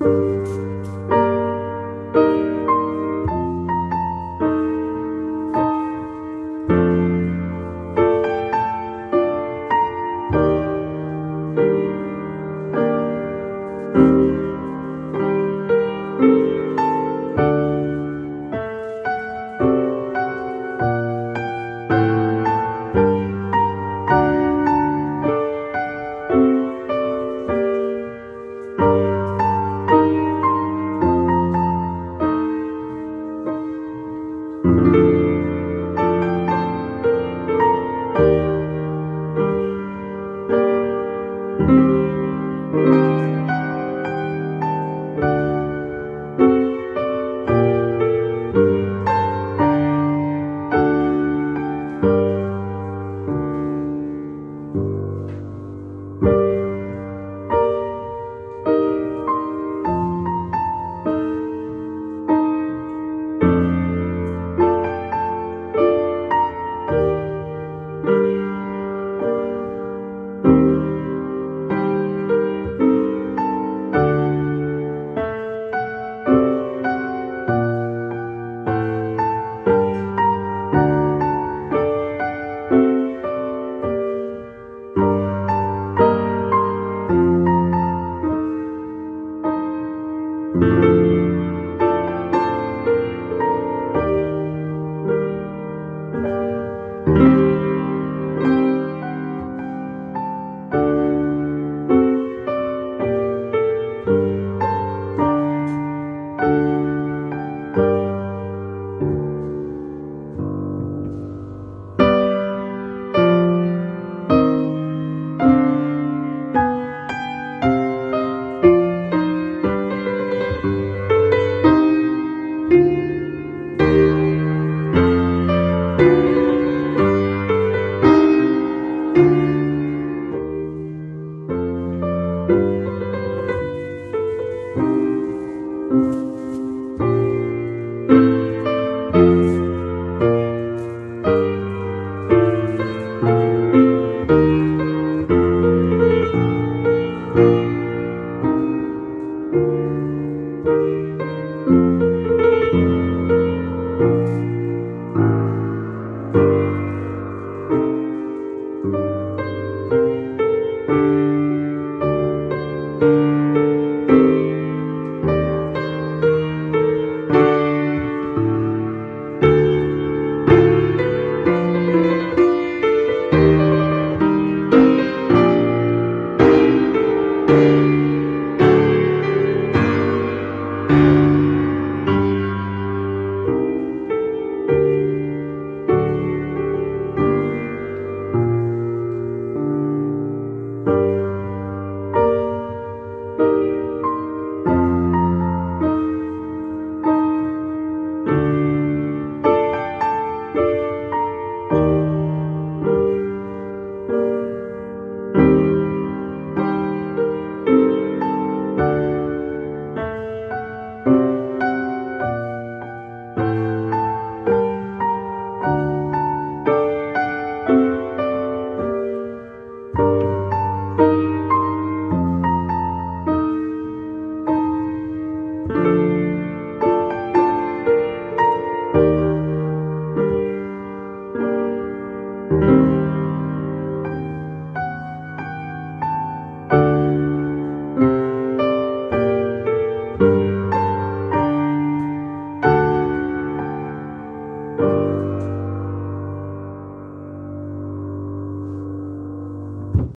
Música